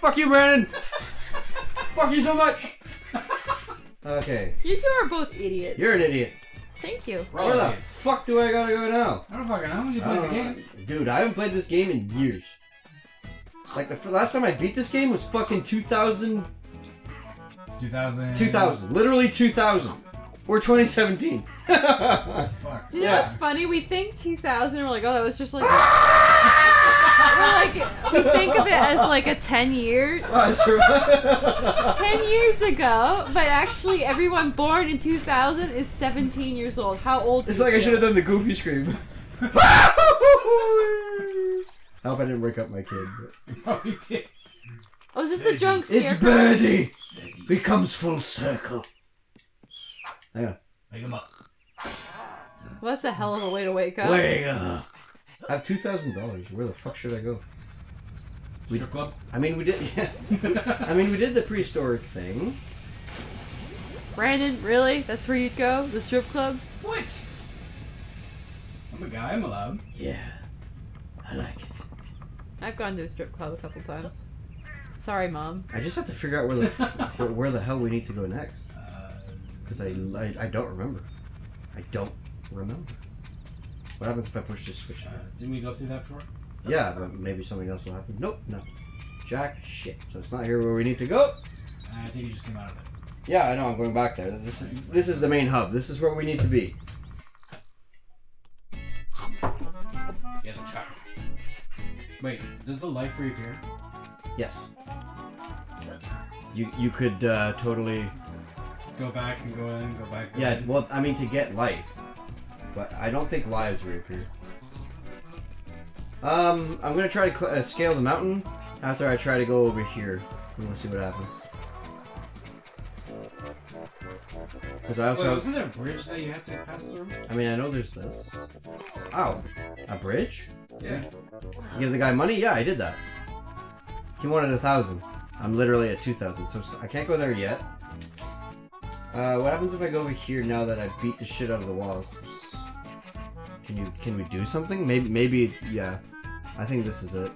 Fuck you, Brandon. Fuck you so much. Okay, You two are both idiots. you're an idiot. Thank you. We're Where the idiots. fuck do I gotta go now? I don't fucking know. You played the Uh, game. Dude, I haven't played this game in years. Like the f- last time I beat this game was fucking 2000, 2000. 2000, literally 2000. We're 2017. Fuck. You know Yeah. what's funny? We think 2000, we're like, oh, that was just like. we're like, we think of it as like a 10 year. 10 years ago, but actually, everyone born in 2000 is 17 years old. How old It's do you like I should have done the goofy scream. I hope I didn't wake up my kid. But... You did. Oh, is this the drunk It's birdie. Birdie! Becomes full circle. Hang on. Wake him up. Well, that's a hell of a way to wake up. Wake up. I have $2,000. Where the fuck should I go? We- Strip club. I mean, we did. Yeah. I mean, we did the prehistoric thing. Brandon, really? That's where you'd go? The strip club? What? I'm a guy. I'm allowed. Yeah. I like it. I've gone to a strip club a couple times. Sorry, mom. I just have to figure out where the f- where, where the hell we need to go next Uh, because I, I I don't remember. I don't remember. What happens if I push this switch? uh, didn't we go through that before? Yeah, but maybe something else will happen. Nope, nothing. Jack shit. So it's not here where we need to go. Uh, I think you just came out of it. Yeah, I know. I'm going back there. This is this is the main hub. This is where we need to be. Yeah, the trap. Wait, does the life reappear? Yes. You you could uh, totally Go back and go in, go back. Go yeah. in. Well, I mean to get life, but I don't think lives reappear. Um, I'm gonna try to uh, scale the mountain after I try to go over here. And we'll see what happens. Because I also, Wait, have, wasn't there a bridge that you had to pass through? I mean, I know there's this. Oh, a bridge? Yeah. You give the guy money? Yeah, I did that. He wanted a thousand. I'm literally at two thousand, so I can't go there yet. Uh, what happens if I go over here now that I beat the shit out of the walls? Can you can we do something? Maybe maybe yeah. I think this is it.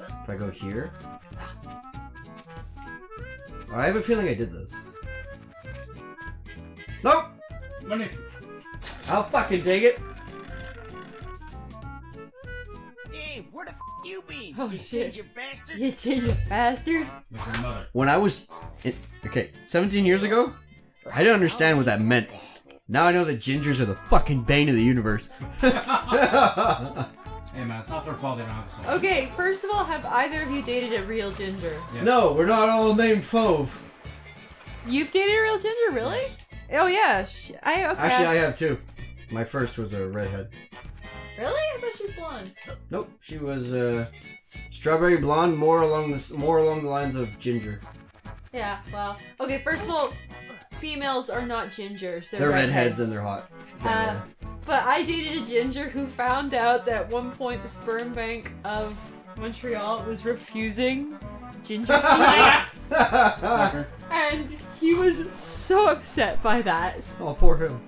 If I go here, I have a feeling I did this. Nope. Money. I'll fucking take it. Dave, where the f you been? Oh, you shit. ginger bastard? You ginger bastard. With your mother. when I was, it, okay, 17 years ago, I didn't understand what that meant. Now I know that gingers are the fucking bane of the universe. Hey man, it's not their fault they don't have a soul. Okay, first of all, have either of you dated a real ginger? Yes. no, we're not all named Fauve. You've dated a real ginger, really? Oh yeah, sh- I okay. Actually, I have two. My first was a redhead. really? I thought she's blonde. Nope, she was uh, strawberry blonde, more along this, more along the lines of ginger. Yeah. Well, okay. First of all, females are not gingers. They're, They're redheads and they're hot. Uh, but I dated a ginger who found out that at one point the sperm bank of Montreal was refusing ginger semen, and he was so upset by that. oh, poor him.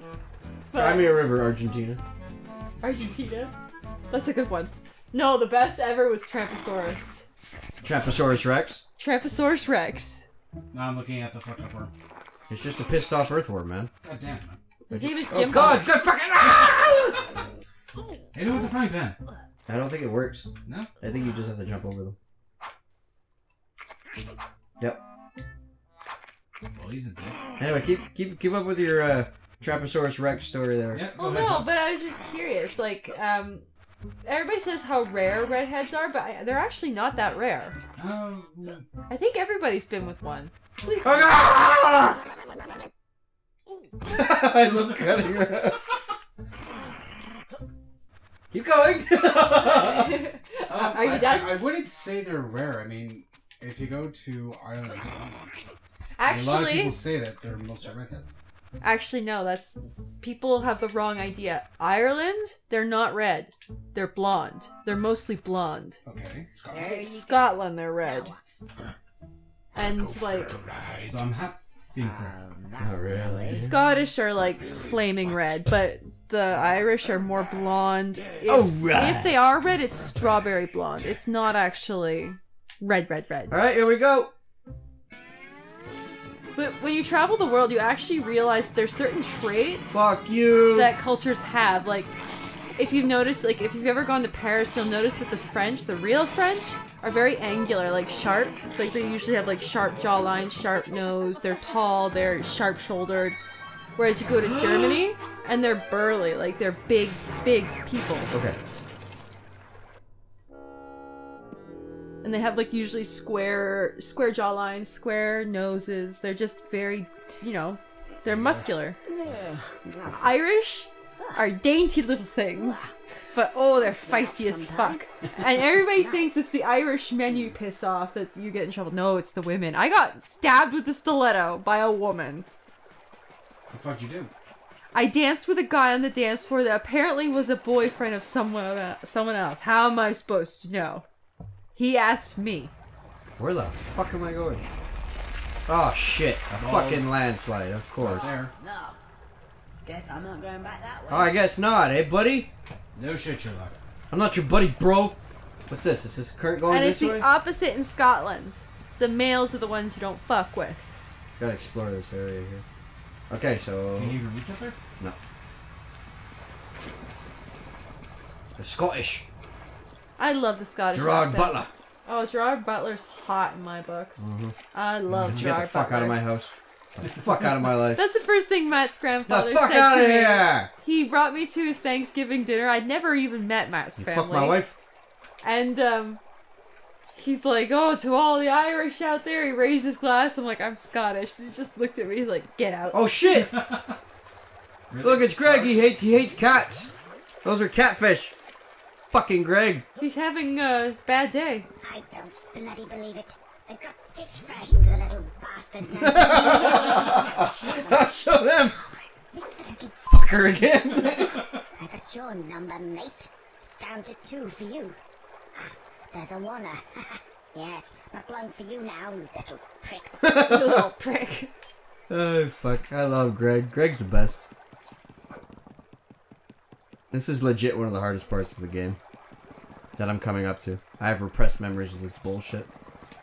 But Crimea River, Argentina. Argentina. That's a good one. No, the best ever was Tramposaurus. Traposaurus Rex. Tramposaurus Rex. Now I'm looking at the fuck up worm. It's just a pissed off earthworm, man. God damn, man. His name is Oh Jim. God! God fucking! Ah! Hit it with the frying pan. I don't think it works. No? I think you just have to jump over them. Yep. Well, he's a dick. Anyway, keep keep keep up with your uh, Traposaurus Rex story there. Yeah, go Oh ahead. no, but I was just curious. Like, um, everybody says how rare redheads are, but I, they're actually not that rare. Um, I think everybody's been with one. Please. Ah! I love cutting her. Keep going. um, Are you I, done? I, I wouldn't say they're rare. I mean, if you go to Ireland and Scotland, a lot of actually, people say that they're mostly redheads. Actually, no. That's people have the wrong idea. Ireland, they're not red. They're blonde. They're mostly blonde. Okay. Scotland. There Scotland, they're red. And like So I'm half being correct. Not really. The Scottish are like flaming red, but the Irish are more blonde. If, Alright. if they are red, it's strawberry blonde. It's not actually Red, red, red. All right, here we go. But when you travel the world, you actually realize there's certain traits Fuck you. that cultures have. Like, if you've noticed, like, if you've ever gone to Paris, you'll notice that the French, the real French, are very angular, like sharp. Like, they usually have, like, sharp jaw lines, sharp nose, they're tall, they're sharp shouldered. Whereas you go to Germany, and they're burly, like, they're big, big people. okay. And they have, like, usually square, square jaw lines, square noses. They're just very, you know, they're muscular. Irish are dainty little things, but oh, they're feisty as fuck. And everybody thinks it's the Irish men you piss off that you get in trouble. No, it's the women. I got stabbed with a stiletto by a woman. What the fuck you do? I danced with a guy on the dance floor that apparently was a boyfriend of someone uh, someone else. How am I supposed to know? He asked me. Where the fuck am I going? Oh shit! A No. fucking landslide, of course. There. No. Guess I'm not going back that way. Oh, I guess not, eh, buddy? No shit, Sherlock. I'm not your buddy, bro. What's this? Is this current going and it's the way? opposite in Scotland. The males are the ones you don't fuck with. Gotta explore this area here. Okay, so Can you even reach up there? no. The Scottish I love the Scottish Gerard accent. Butler. Oh, Gerard Butler's hot in my books. I love Get you get the fuck Butler. out of my house. The fuck out of my life. That's the first thing Matt's grandfather The fuck said out to of me. here! He brought me to his Thanksgiving dinner. I'd never even met Matt's You family. fuck my wife. And um he's like, "Oh, to all the Irish out there." He raised his glass. I'm like, "I'm Scottish." And he just looked at me he's like, "Get out." Oh shit! Really? Look, it's Greg. He hates he hates cats. Those are catfish. Fucking Greg. He's having a bad day. I don't bloody believe it. They've got fish fresh into the little bastard. now. I'll show them. Fucker again. I got your number, mate. It's down to two for you. Ah, there's a oneer. yes, not long for you now, you little prick. Little prick. oh fuck! I love Greg. Greg's the best. This is legit one of the hardest parts of the game that I'm coming up to. I have repressed memories of this bullshit.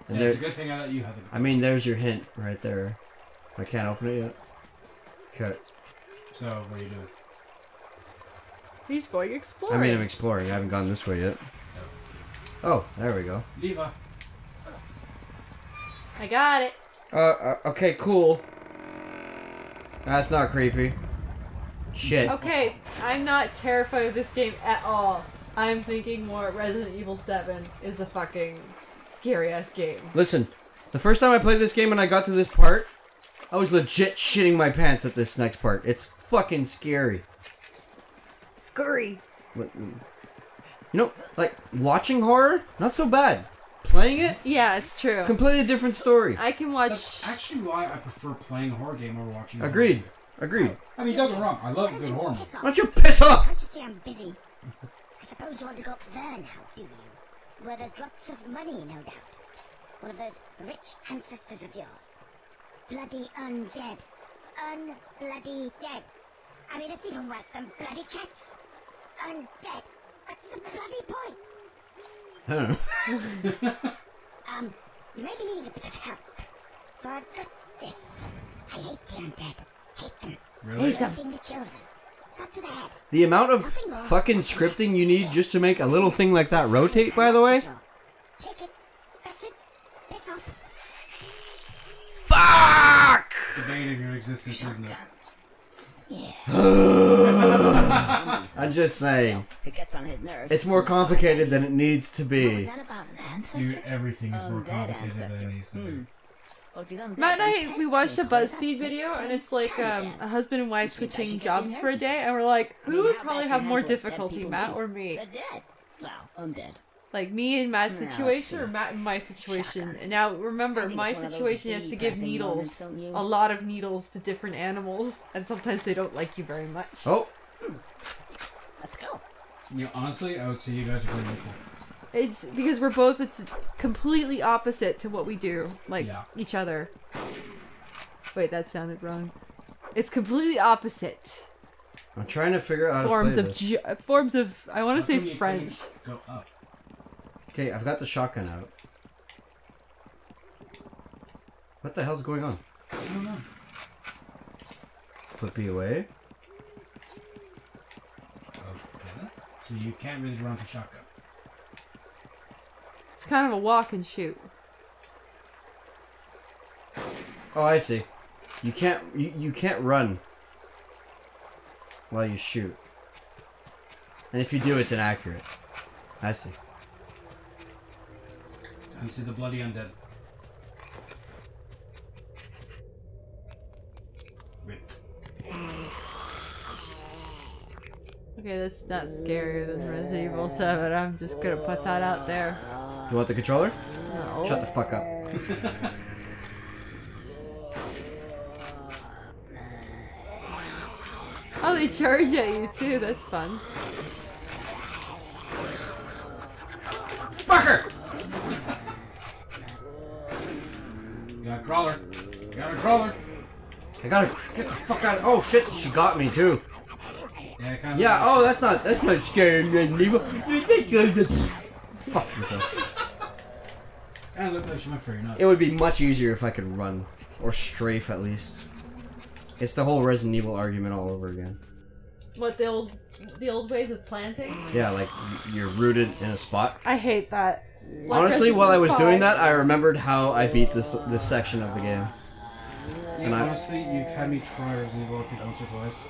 And Yeah, it's a good thing I let you have the. I mean, there's your hint right there. I can't open it yet. Cut. So what are you doing? He's going exploring. I mean, I'm exploring. I haven't gone this way yet. Oh, there we go. Leva. I got it. Uh, uh okay, cool. That's not creepy. Shit. Okay, I'm not terrified of this game at all. I'm thinking more Resident Evil 7 is a fucking scary ass game. Listen, the first time I played this game and I got to this part, I was legit shitting my pants at this next part. It's fucking scary. Scurry. What- mm. You know, like watching horror, not so bad. Playing it, Yeah, it's true. completely different story. I can watch. That's actually why I prefer playing a horror game over watching. a Agreed. Horror Agreed. game. I mean, don't get me wrong. I love a good horror movie. Why don't you piss off? Can't you see I'm busy? I suppose you want to go up there now, do you? Where there's lots of money, no doubt. One of those rich ancestors of yours. Bloody undead. Unbloody dead. I mean, it's even worse than bloody cats. Undead. What's the bloody point? I don't know. Um, you may be needing a bit of help. So I've got this. I hate the undead. Hate them. Really? Hate them. Everything that kills them. Shot to the amount of fucking scripting you need just to make a little thing like that rotate, by the way. Take it. That's it. Piss off. Fuck! Debating your existence, isn't it? I'm just saying, It gets on his nerves. it's more complicated than it needs to be. What about man? Dude, everything is more complicated than it needs to be. Matt and I, we watched a BuzzFeed video, and it's like um, a husband and wife switching jobs for a day, and we're like, who would probably have more difficulty, Matt or me? They're dead. Well, I'm dead. Like me in Matt's situation, or. Matt in my situation? And now remember, my it's one of those situation is to give needles, moments, don't you? a lot of needles to different animals, and sometimes they don't like you very much. Oh, Let's go. You know, honestly, I would say you guys are pretty equal. It's because we're both it's completely opposite to what we do, like Yeah. each other. Wait, that sounded wrong. It's completely opposite I'm trying to figure out how forms to of this. forms of I want to say French. Go up. Okay, I've got the shotgun out. What the hell's going on? I don't know. Put B away. Okay. So you can't really run to shotgun. It's kind of a walk and shoot. Oh, I see. You can't you, you can't run while you shoot. And if you do, it's inaccurate. I see. And see the bloody undead. Wait. Okay, that's not scarier than Resident Evil 7. I'm just gonna put that out there. You want the controller? No. Shut the fuck up. Oh, they charge at you too. That's fun. Fucker! You got a crawler. Got a crawler. I gotta get the fuck out. Of Oh shit, she got me too. Yeah, kind of. Yeah. Oh, that's not that's not scary, Resident Evil. You think you're the- Fuck yourself. And it looked like she went for your nuts. It would be much easier if I could run or strafe at least. It's the whole Resident Evil argument all over again. What the old, the old ways of planting? Yeah, like you're rooted in a spot. I hate that. Like Honestly, while I Evil was doing that, I remembered how I beat this this section of the game. Yeah, and I- honestly, you've had me try Resident Evil I think once or twice.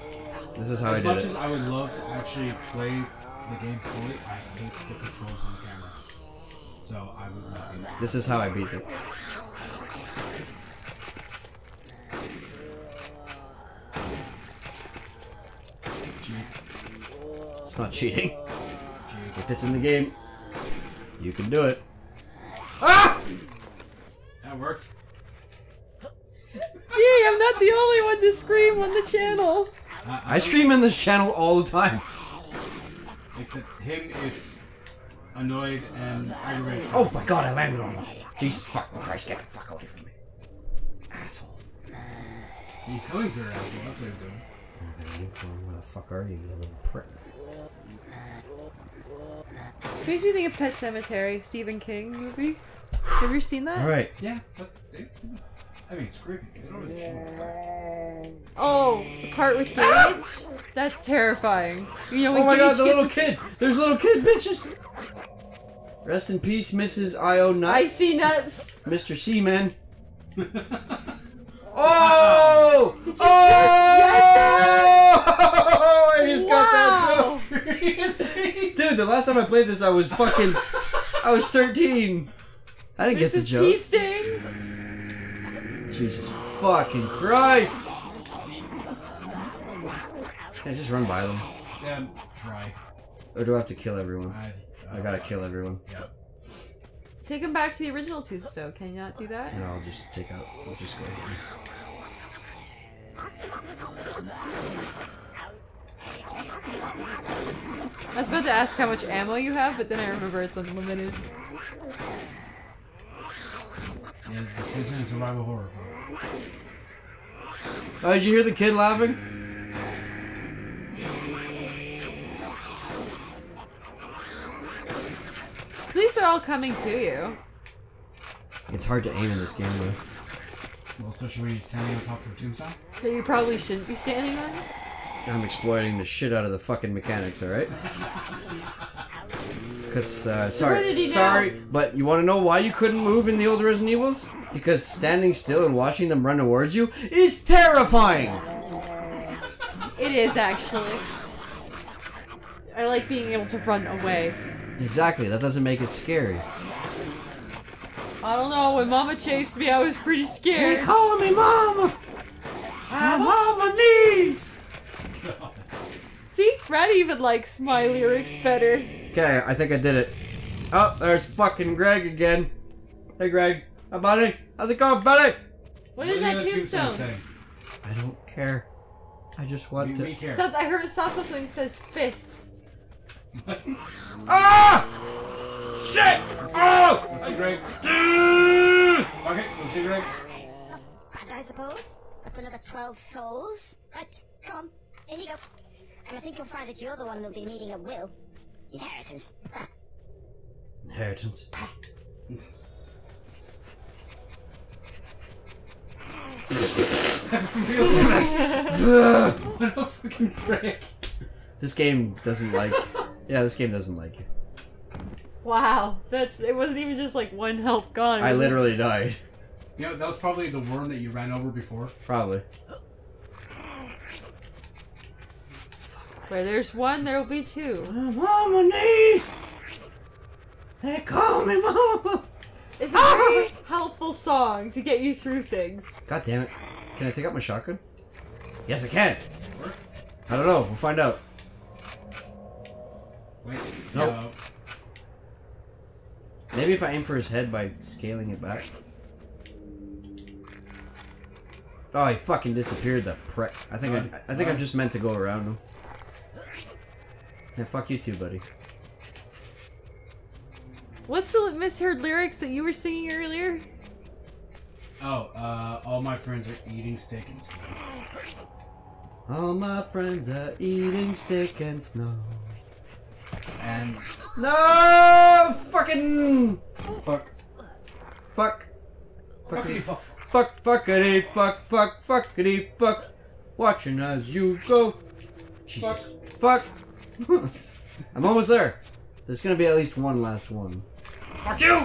This is how I As did much it. as much as I would love to actually play the game fully, I hate the controls in the camera. So I would not do that. This is how I beat it. It's not cheating. If it's in the game, you can do it. Ah! That worked. Yay, I'm not the only one to scream on the channel. I, I stream in this channel all the time. Except him, it's annoyed and aggravated. Oh my god, I landed on him. Jesus fucking Christ, get the fuck away from me. Asshole. He's coming through now, so that's what he's doing. Where the fuck are you, you little prick? Makes me think of Pet Sematary, Stephen King movie. Have you seen that? Alright. Yeah, but they, I mean, it's creepy. They don't really show it. Oh, the part with Gage? That's terrifying. You know oh when Oh my Gage god, the gets little his- kid! There's little kid bitches! Rest in peace, Mrs. I.O. I Nuts. see nuts. Mr. Seaman. Oh! Oh! I just got that joke. Dude, the last time I played this, I was fucking. I was 13. I didn't get the Mrs. joke. Pea Sting. Jesus fucking Christ! Can I just run by them? Yeah, try. Or do I have to kill everyone? I, I uh, gotta kill everyone. Yeah. Take him back to the original Tusto. Can you not do that? No, I'll just take out. I'll just go. I was about to ask how much ammo you have, but then I remember it's unlimited. Yeah, this isn't a survival horror film. Oh, did you hear the kid laughing? At least they're all coming to you. It's hard to aim in this game, though. Well, especially when you're standing on top of a tombstone. That you probably shouldn't be standing on. I'm exploiting the shit out of the fucking mechanics, alright? Because, uh, sorry, sorry, but you want to know why you couldn't move in the old Resident Evils? Because standing still and watching them run towards you is terrifying! It is actually. I like being able to run away. Exactly, that doesn't make it scary. I don't know. When Mama chased me, I was pretty scared. call me mama! I'm on my knees! See, Red even likes my lyrics better. Okay, I think I did it. Oh, there's fucking Greg again. Hey, Greg. Hi, buddy. How's it going, buddy? What is that tombstone? saying? I don't care. I just want We, to. we care. Some- I heard saw something that says fists. Ah! Shit! Oh! Let's see, Greg. Dude! Fuck it. Let's see, Greg. And I suppose that's another 12 souls. Right, come on, in you go. And I think you'll find that you're the one who'll be needing a will. Inheritance. Inheritance. what a fucking prick. this game doesn't like. Yeah, this game doesn't like you. Wow, that's it. Wasn't even just like one health gone. I was it? literally died. You know, that was probably the worm that you ran over before. Probably. Where there's one, there will be two. I'm on my knees. They call me mama. It's a very ah! helpful song to get you through things. God damn it! Can I take out my shotgun? Yes, I can. I don't know. We'll find out. Wait, Nope. no. Maybe if I aim for his head by scaling it back. Oh, he fucking disappeared, the prick. I think Run. I, I think I'm just meant to go around him. Yeah, fuck you too, buddy. What's the misheard lyrics that you were singing earlier? Oh, uh, all my friends are eating steak and snow. All my friends are eating steak and snow. And No! Fucking! fuck. Fuck! Fuckity Fuckity fuck. fuck! Fuck fuckity fuck! Fuck! Fuckity fuck! Watching as you go. Jesus. Fuck! I'm almost there. There's gonna be at least one last one. Fuck you!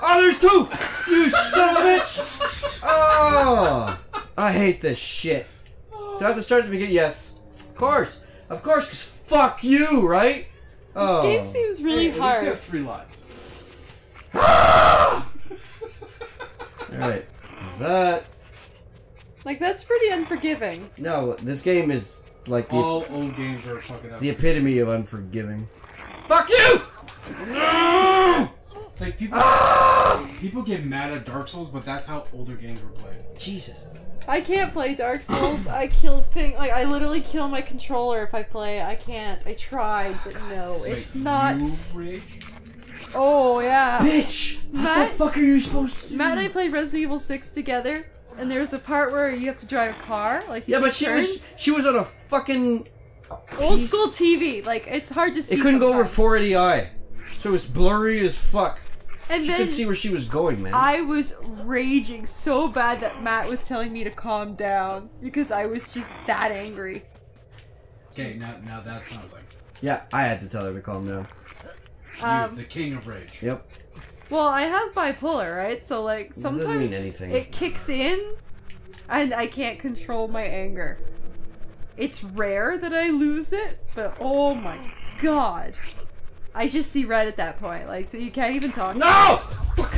Oh, there's two! You son of a bitch! Oh! I hate this shit. Do I have to start at the beginning? Yes. Of course. Of course, because fuck you, right? Oh. This game seems really Hey, at least you have hard. three lives. Alright. There's that. Like that's pretty unforgiving. No, this game is like the, All old games are fucking up. the epitome of unforgiving. Fuck you! No! It's like people, Ah! people get mad at Dark Souls, but that's how older games were played. Jesus. I can't play Dark Souls. I kill thing like I literally kill my controller if I play. I can't. I tried, but no, it's Wait, not. You rage? Oh yeah. Bitch! What Matt- the fuck are you supposed to do? Matt and I played Resident Evil 6 together, and there's a part where you have to drive a car. Like Yeah, but she turns. was she was on a fucking old piece- school TV. Like it's hard to see. It couldn't go over sometimes. 480i. So it was blurry as fuck. And She then couldn't see where she was going, man. I was raging so bad that Matt was telling me to calm down because I was just that angry. Okay, now now that's something. yeah, I had to tell her to calm down. Um, you, the king of rage. Yep. Well, I have bipolar, right? So like sometimes it kicks in and I can't control my anger. It's rare that I lose it, but oh my god. I just see red at that point. Like you can't even talk. No! Fuck!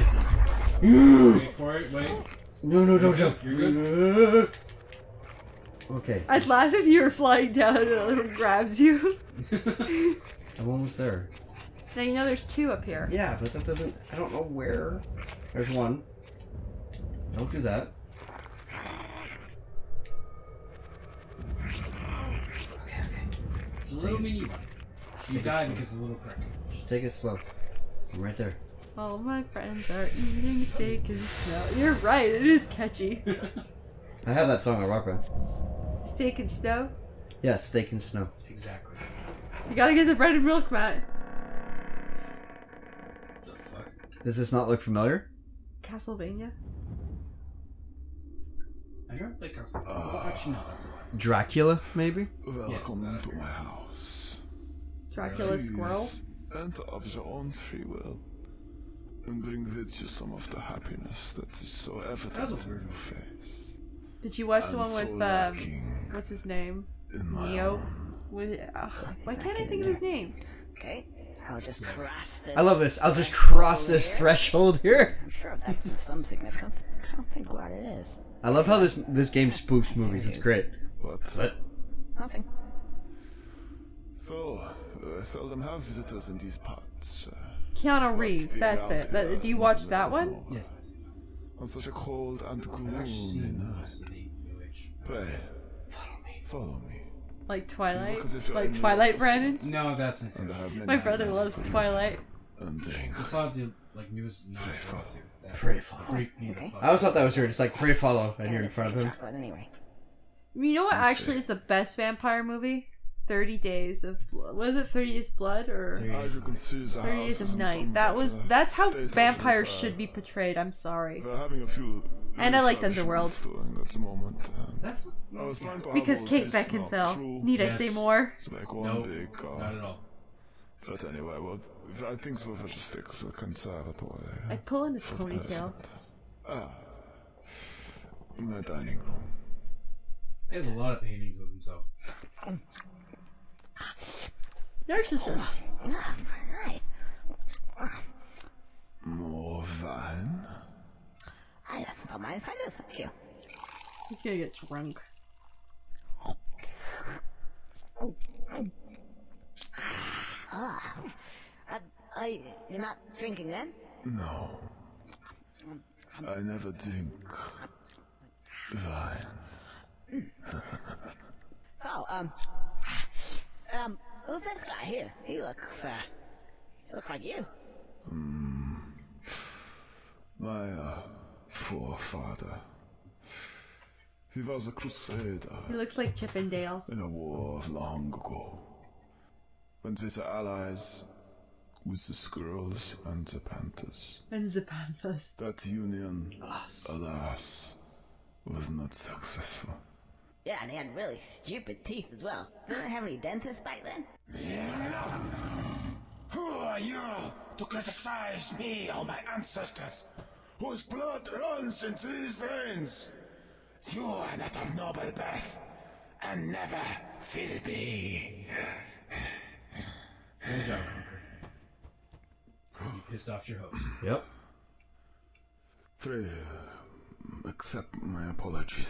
Wait for it. Wait. No, no, don't jump. You're good. Okay, I'd laugh if you were flying down and a little grabbed you. I'm almost there. Now you know there's two up here. Yeah, but that doesn't. I don't know where. There's one. Don't do that. Okay, okay. It's a little Take mini one. You take it died because of a little prick. Just take it slow. I'm right there. All my friends are eating steak and snow. You're right, it is catchy. I have that song on Rock Band. steak and snow? Yeah, steak and snow. exactly. You gotta get the bread and milk, Matt. The fuck? Does this not look familiar? Castlevania? I never played Castle. well, actually, no, that's a lie. Dracula, maybe? Welcome that I to my house. Dracula Squirrel? Please Enter of your own free will and bring with you some of the happiness that is so evident That was a in your face. Did you watch the I'm one so with, um, what's his name? in Neo? own. With, ugh, why can't I think of his name? Okay, I'll just Yes. cross this. I love this. I'll just cross this threshold here. I'm sure that's of some significance. I don't think what it is. I love how this this game spoofs movies. It's great. What? But Nothing. So, uh, I seldom have visitors in these parts. Uh, Keanu Reeves, that's it. That, do you watch that one? Yes, I see. On such a cold and I've gloomy night. most of the New Age. Pray, follow me. follow me. Like Twilight? Because if you're Like Twilight, the- Brandon? No, that's not true. My brother loves Twilight. And drink. I saw the like newest Nosferatu. That Pray follow. creeped me the fuck. I always thought that was weird. It's like pray follow, and you're in front of him. Chocolate anyway. You know what actually is the best vampire movie? 30 days of was it 30 days of blood or Thirty days. you can see, the 30 days house of night? That was uh, that's how vampires should be portrayed. I'm sorry. Having a few And I liked Underworld. doing at the moment. and That's I was trying to have Because Kate Beckinsale. through Need I say more? to make one nope, big. Uh, not at all. But anyway, well, I think so. We just stick to the conservatory. I pull in his ponytail. Ah, my dining room. He has a lot of paintings of himself. Narcissus. Very nice. More wine. I don't mind if I thank you. He's gonna get drunk. Ah. Uh, I, you're not drinking then? No, I never drink wine. Oh, um, um, who's this guy here? He looks, uh, he looks like you. Hmm. My uh, forefather. He was a crusader He looks like Chippendale. in a war long ago. When they were allies with the Squirrels and the Panthers. And the Panthers. That union, Alas. alas, was not successful. Yeah, and he had really stupid teeth as well. Didn't they have any dentists back then? Who are you to criticize me or my ancestors, whose blood runs into these veins? You are not of noble birth, and never will be. Good job, Conker. You pissed off your host. Yep. Three. Uh, accept my apologies.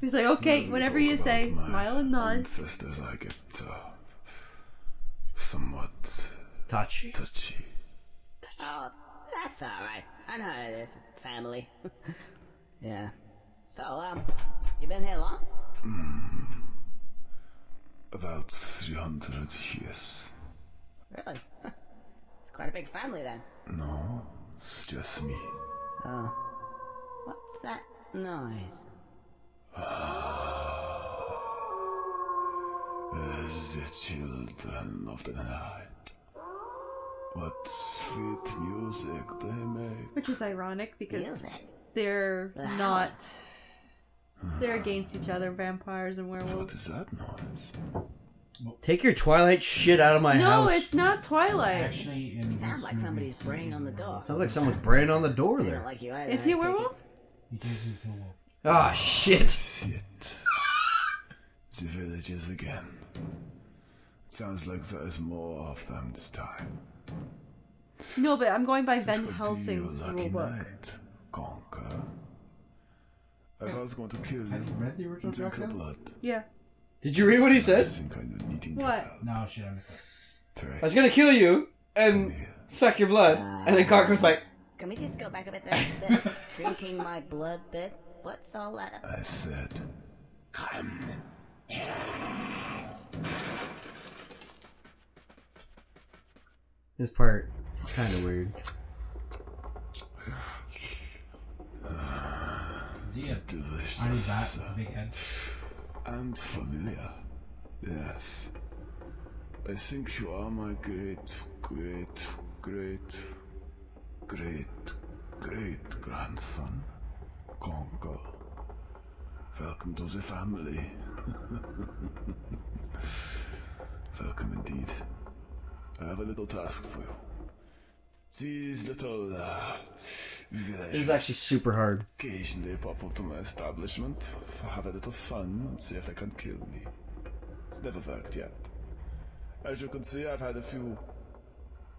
He's like, okay, whatever you say. Smile and nod. Sisters, I get uh, somewhat Touchy. touchy. Oh, that's alright. I know how it is. Family. yeah. So, um, you been here long? About 300 years. Really? it's quite a big family then. No, it's just me. Oh. What's that noise? The children of the night. What sweet music they make. Which is ironic because Music. they're not. They're hmm. against each other, vampires and werewolves. What is werewolves. that noise? Take your Twilight shit out of my No, house. No, it's not Twilight. Actually, in Sounds this like somebody's he braying is on the door. Sounds like someone's braying on the door They don't there. like you. Is he a werewolf? He turns into a wolf. Ah, shit. Shit. the villagers again. Sounds like there is more of them this time. No, but I'm going by Van Helsing's your lucky rulebook. night, Conker. I was going to kill Have you you read the original drink your Dracula? blood. Yeah. Did you read what he I said? think I need eating What? No, shit, I missed Pray. I was gonna kill you and suck your blood. And then Conker's like, Can we just go back a bit there? Drinking my blood bit? What's all that? I said, come. this part is kind of weird. it. Is he a Delicious. tiny bat with a big head? And familiar. Yes. I think you are my great, great, great, great, great grandson. Conker. Welcome to the family. Welcome indeed. I have a little task for you. These little uh, This is actually super hard. occasionally pop up to my establishment, have a little fun, and see if they can kill me. It's never worked yet. As you can see, I've had a few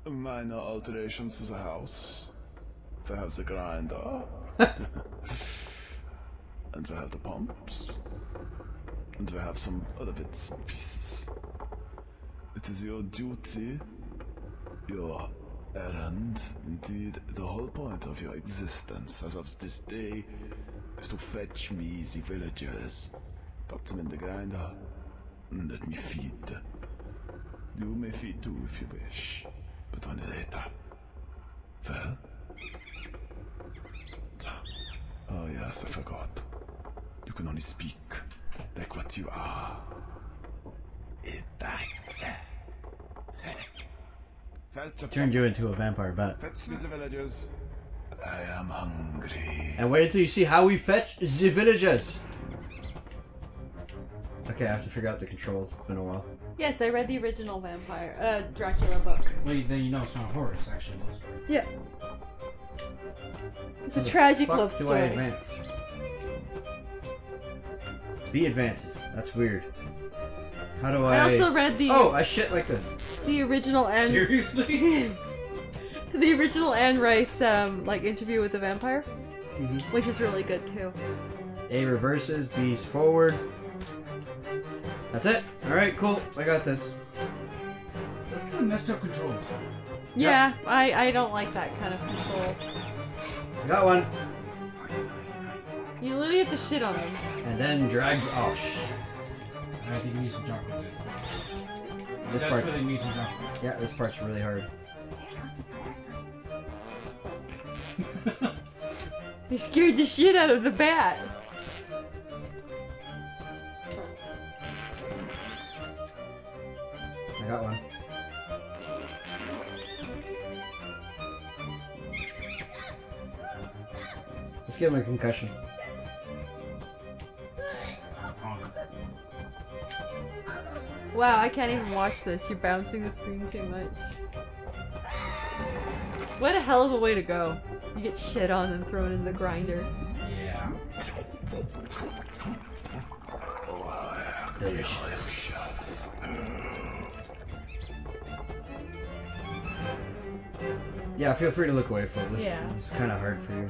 minor alterations to the house. They have the grinder, and they have the pumps, and they have some other bits and pieces. It is your duty, your errand, indeed the whole point of your existence as of this day, is to fetch me the villagers, put them in the grinder, and let me feed. You may feed too if you wish, but only later. Well? Oh yes, I forgot. You can only speak like what you are. Turned you into a vampire but. Fetch the villagers. I am hungry. And wait until you see how we fetch the villagers. Okay, I have to figure out the controls. It's been a while. Yes, I read the original vampire, uh, Dracula book. Well, then you know it's not a horror, it's actually a love story. Yeah. It's a tragic love do I story. advance? B advances. That's weird. How do I? I also read the Oh, I shit like this. the original and Seriously? the original Anne Rice um like interview with the vampire, Mhm. which is really good too. A reverses, B's forward. That's it. All right, cool. I got this. That's kind of messed up controls. Yeah, I I don't like that kind of control. Got one. You literally have to shit on them. And then drag. Oh sh. I think you need some chocolate, dude. This That's part's. where they need some chocolate. Yeah, this part's really hard. You scared the shit out of the bat. I got one. Let's give him a concussion. Wow, I can't even watch this. You're bouncing the screen too much. What a hell of a way to go. You get shit on and thrown in the grinder. Yeah. Delicious. Yeah, feel free to look away from it. This, Yeah. this is kind of hard for you.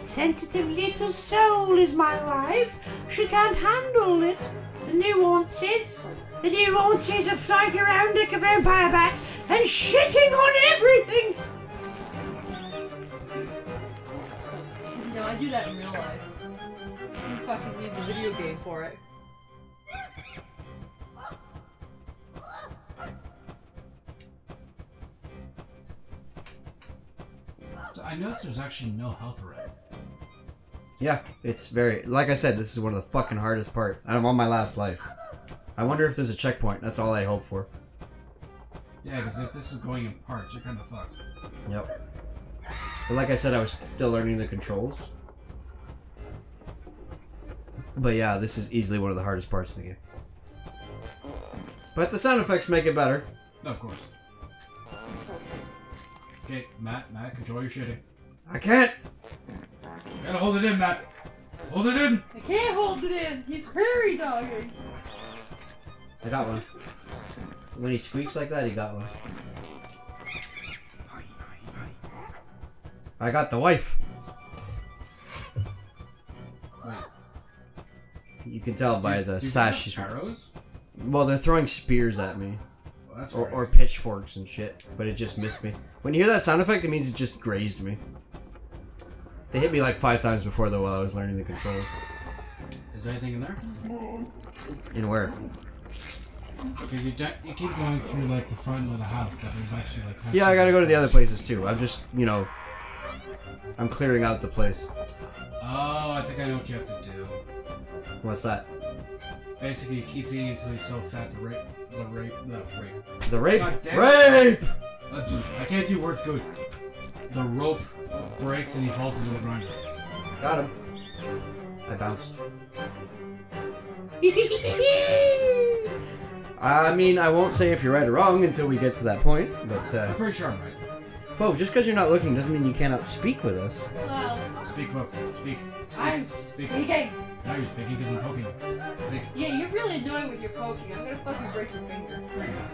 Sensitive little soul is my wife. She can't handle it. The nuances. The nuances of flying around like a vampire bat and shitting on everything. Because, you know, I do that in real life. Who fucking needs a video game for it? So I noticed there's actually no health around. Yeah, it's very. Like I said, this is one of the fucking hardest parts. And I'm on my last life. I wonder if there's a checkpoint. That's all I hope for. Yeah, because if this is going in parts, you're kind of fucked. Yep. But like I said, I was still learning the controls. But yeah, this is easily one of the hardest parts of the game. But the sound effects make it better. Of course. Okay, Matt, Matt, control your shitting. I can't! Gotta hold it in, Matt. Hold it in. I can't hold it in! He's prairie dogging! I got one. When he squeaks like that, he got one. I got the wife. You can tell by Do- the do sash she's arrows. Well, they're throwing spears at me. Well, that's Or, or pitchforks and shit, but it just missed me. When you hear that sound effect, it means it just grazed me. They hit me like five times before though while I was learning the controls. Is there anything in there? In where? Because you, you keep going through like the front of the house, but there's actually like. Yeah, I gotta go to the other places too. I'm just, you know, I'm clearing out the place. Oh, I think I know what you have to do. What's that? Basically, you keep feeding until you're so fat the rape, the rape, the rape. The rape? Rape! I can't do words good. The rope breaks and he falls into the grinder. Got him. I bounced. I mean, I won't say if you're right or wrong until we get to that point, but, uh, I'm pretty sure I'm right. Fauve, just because you're not looking doesn't mean you cannot speak with us. Well, Speak, folks. Speak. I'm Speak. speaking. Now you're speaking because I'm poking. Speak. Yeah, you're really annoying with your poking. I'm gonna fucking break your finger. No, you're not.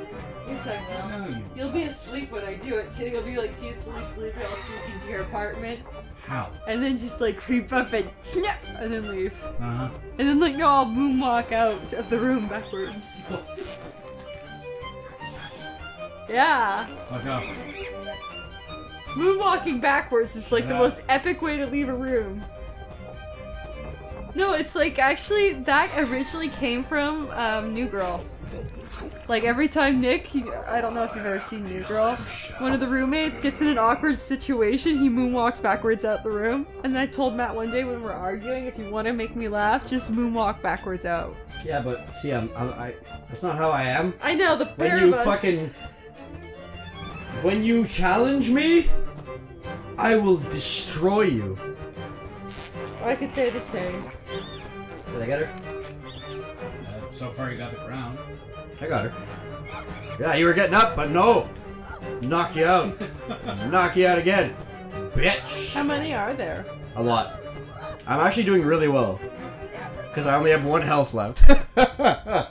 Yes, I will. No, you. You'll be asleep when I do it too. You'll be like peacefully sleeping. I'll sneak into your apartment How? and then just like creep up and snap and then leave. Uh huh. And then like no, I'll moonwalk out of the room backwards. Yeah, Fuck off. Moonwalking backwards is like the most epic way to leave a room. No, it's like actually that originally came from um, New Girl. Like every time Nick, he, I don't know if you've ever seen New Girl, one of the roommates gets in an awkward situation, he moonwalks backwards out the room. And I told Matt one day when we're arguing, if you want to make me laugh, just moonwalk backwards out. Yeah, but see, I'm, I'm I. That's not how I am. I know the When you fucking. When you challenge me, I will destroy you. I could say the same. Did I get her? Uh, so far, you got the ground. I got her. Yeah, you were getting up, but no. Knock you out. Knock you out again. Bitch. How many are there? A lot. I'm actually doing really well. Because I only have one health left.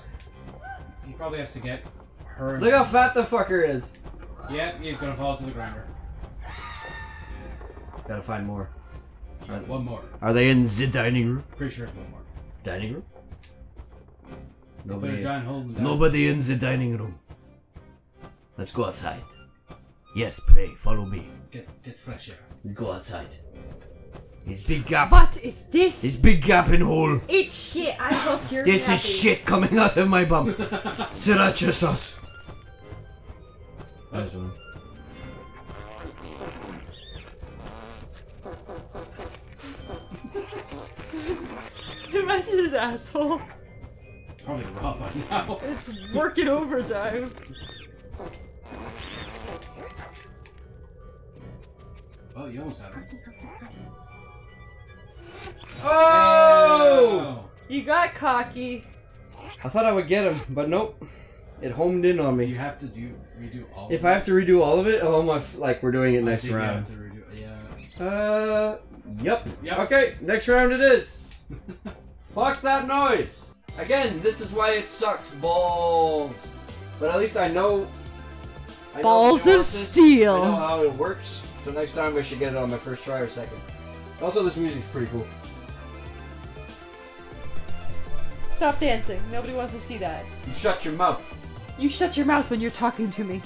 He probably has to get her. Look how fat the fucker is. Yep, he's gonna fall to the grinder. Gotta find more. One more. Are they in the dining room? Pretty sure it's one more. Dining room? Put a Nobody. giant hole in the. Nobody in the dining room. Let's go outside. Yes, play. Follow me. Get get fresh air. We go outside. His big gap. What is this? His big gap in hole. It's shit. I hope you're This happy. is shit coming out of my bum. Sriracha sauce. There's one. Imagine his asshole. Probably raw by now. It's working overtime. Oh, you almost had her. Oh! You got cocky. I thought I would get him, but nope. It homed in on Do me. you have to do redo all? If of I have to redo all of it, oh my, f- like we're doing it I next think you round. have to redo. Yeah. Uh, yep. Yep. Okay, next round it is. Fuck that noise. Again, this is why it sucks balls. But at least I know. I Balls the of steel. I know how it works. So next time I should get it on my first try or second. Also, this music's pretty cool. Stop dancing. Nobody wants to see that. You shut your mouth. You shut your mouth when you're talking to me.